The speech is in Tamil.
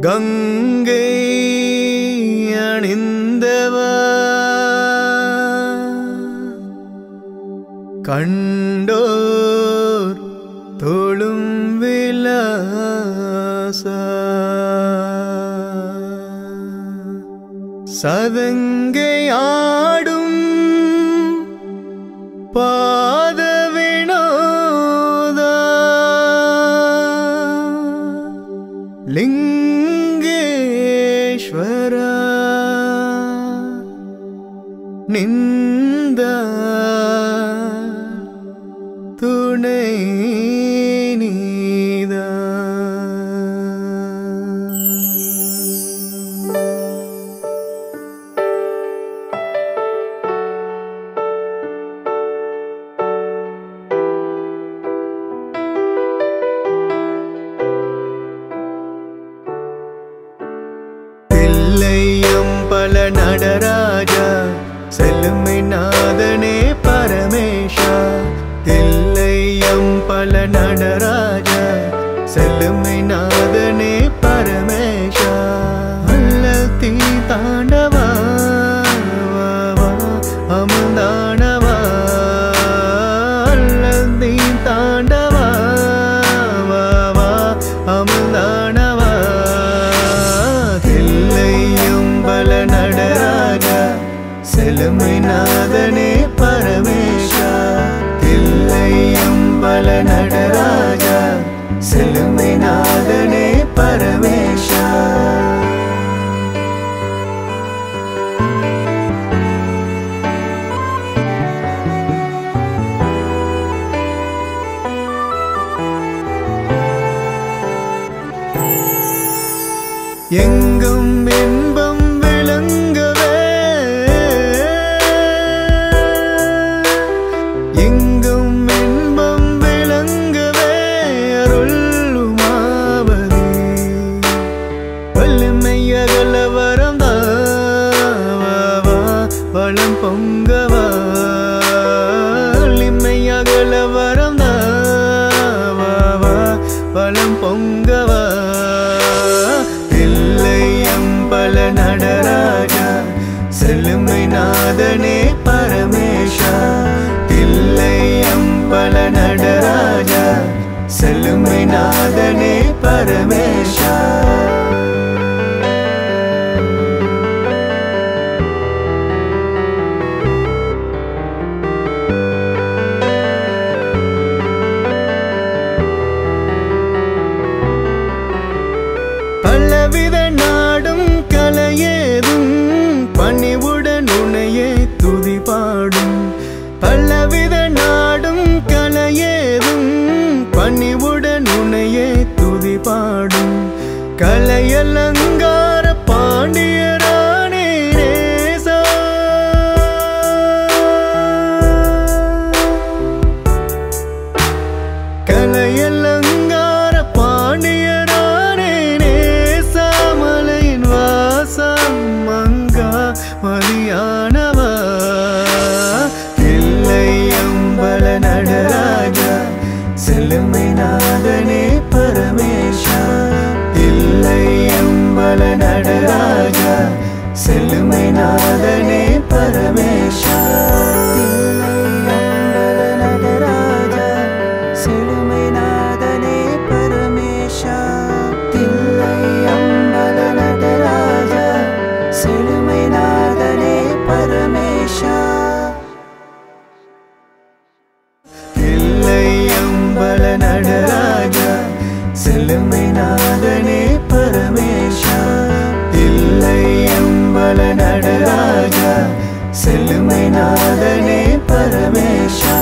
கங்கை அணிந்தவ கண்டோர் தொழும் விலாசா. சதங்கையாடும் பா நிந்த செல்லுமை செழுமை நாதனே பரமேஷா தில்லை அம்பல நடராஜா செழுமை நாதனே பரமேஷா எங்கும் இன்பம் வலிமையகல வரம் தாவா வளம் பொங்கவா. வலிமையகல தாவா வளம் பொங்கவா. தில்லையம் பல நடராஜா செல்லுமை நாதனே பரமேஷா. தில்லையம் பல நடராஜா செல்லுமை நாதனே பரமேஷா. love it. நடராஜா செல்லுமை நாதனே பரமேஷா